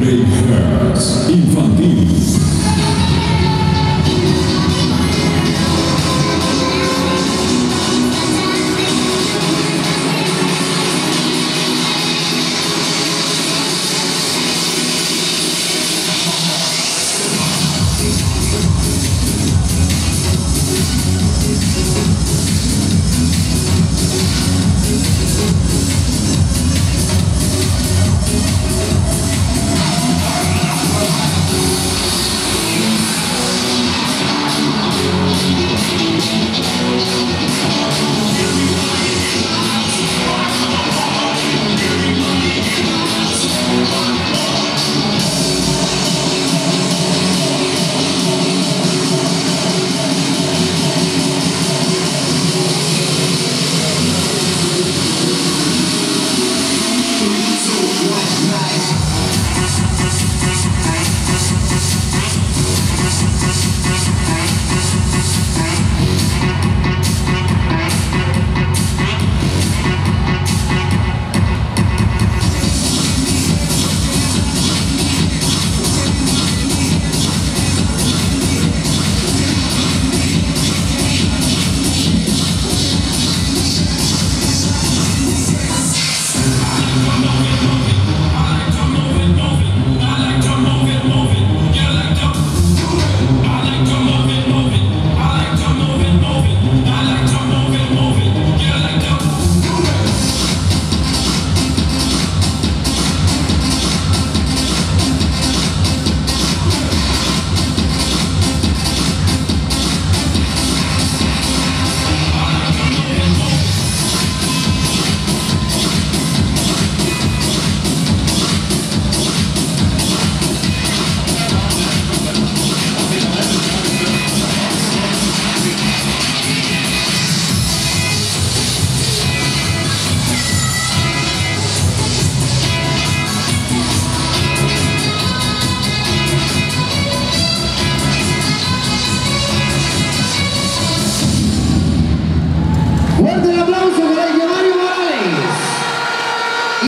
Hearts Infantil de la